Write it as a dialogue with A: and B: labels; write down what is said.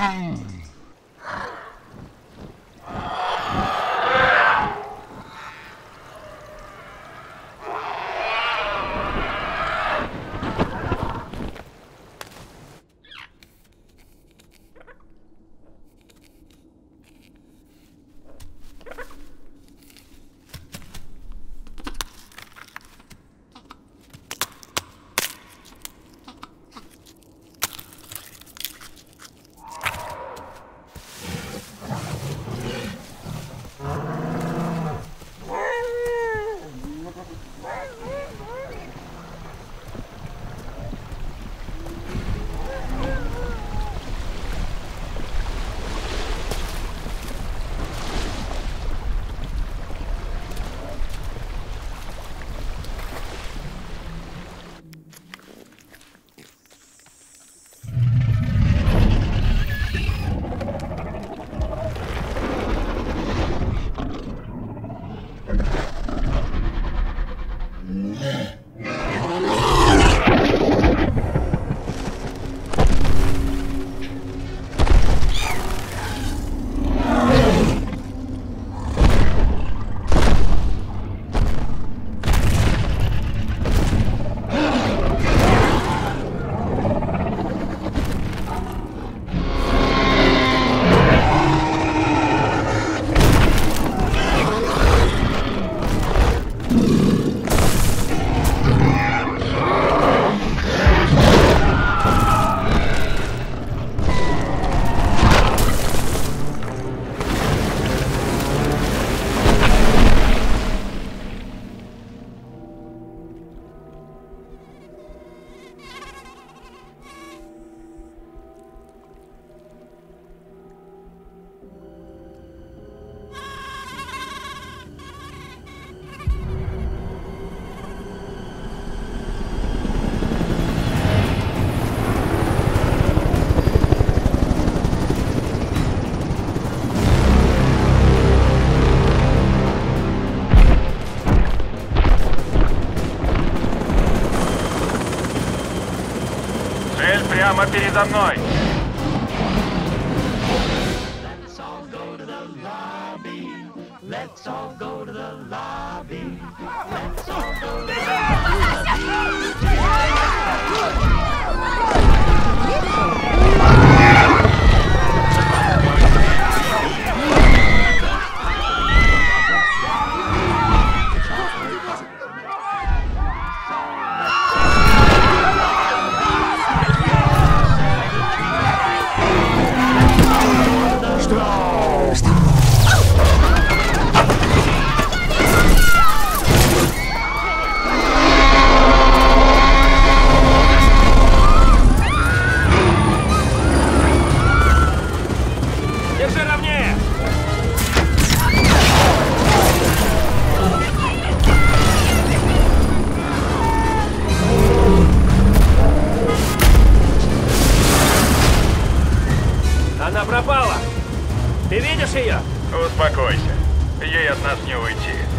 A: 嗯。Прямо передо мной.
B: Держи ровнее! Она пропала! Ты видишь ее?
A: Успокойся. Ей от нас не уйти.